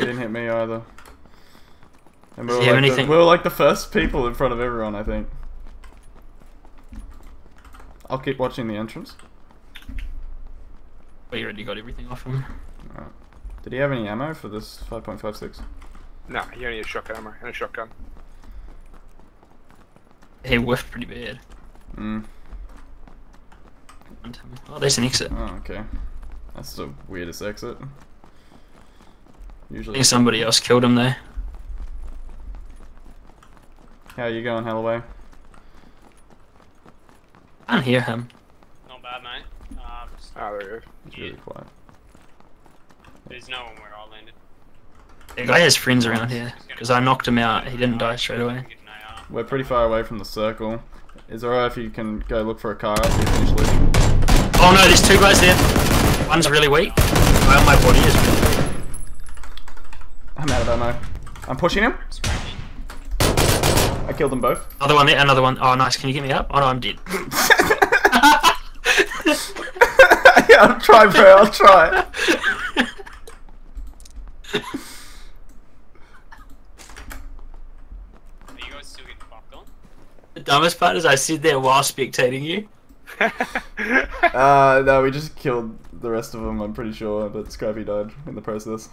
He didn't hit me either. And we Does were, he have like the, we were like the first people in front of everyone, I think. I'll keep watching the entrance. We already got everything off him. Alright. Did he have any ammo for this 5.56? Nah, he only need a shotgun ammo and a shotgun. He whiffed pretty bad. Mm. Oh, there's an exit. Oh, okay. That's the weirdest exit. I Usually. think somebody else killed him there. How you going, Halloway? I can't hear him. Not bad, mate. Uh, just- Ah, there you go. It's really quiet. there's no one where I landed. The guy has friends around here because I knocked him out. He didn't die straight away. Get an AR. We're pretty far away from the circle. Is it alright if you can go look for a car after you finish looting? Oh no, there's two guys there. One's really weak. Well, my body is really weak. I'm out of ammo. I'm pushing him. I killed them both. Another one there, another one. Oh, nice. Can you get me up? Oh no, I'm dead. yeah, I'll try, bro. I'll try. Are you guys still getting fucked on? the dumbest part is I sit there while spectating you. Uh, no, we just killed the rest of them. I'm pretty sure, but Scrappy died in the process.